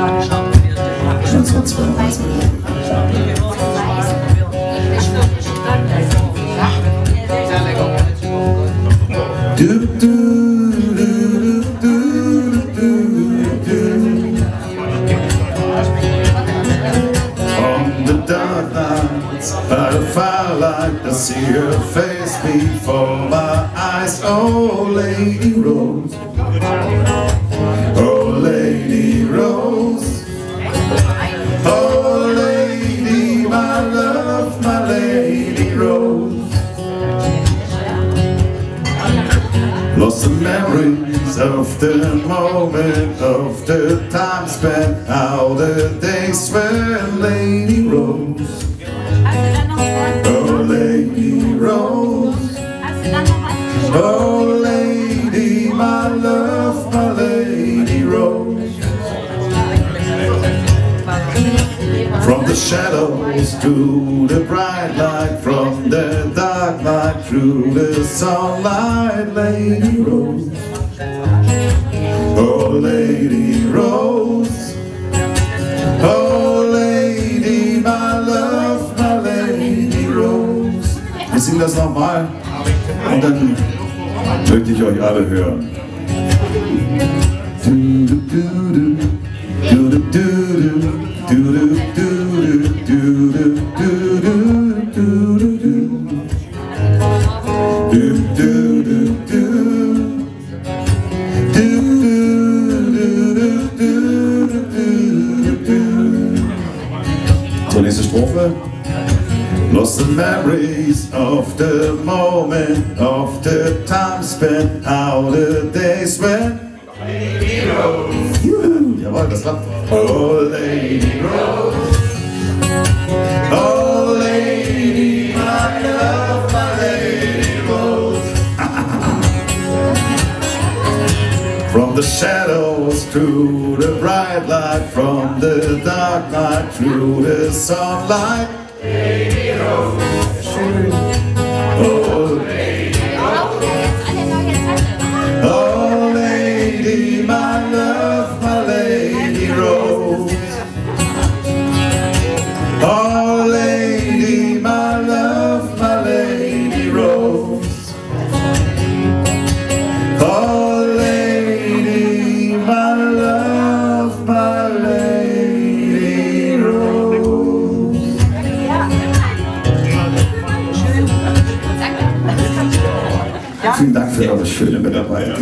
1992. Do, do, do, do, do, do, do. On the dark nights, by the firelight, I see her face before my eyes. Oh, Lady Rose. Memories of the moment of the time spent How the days when Lady Rose Oh Lady Rose Oh Lady, my love, my Lady From the shadows to the bright light From the dark night through the sunlight Lady Rose. Oh Lady Rose. Oh Lady, my love, my Lady Rose. Wir singen das nochmal und dann möchte ich euch alle hören. Du, du, du, du, du, du, du, du, du, du, Lost the memories of the moment, of the time spent, how the days went. Juhu, Jawohl, das klappt. Oh, Lady Rose. Oh, Lady, my love, my Lady Rose. From the shadows to the bright light, from the dark night through the sunlight. Baby Rose. Vielen Dank für eure schöne Mitarbeit.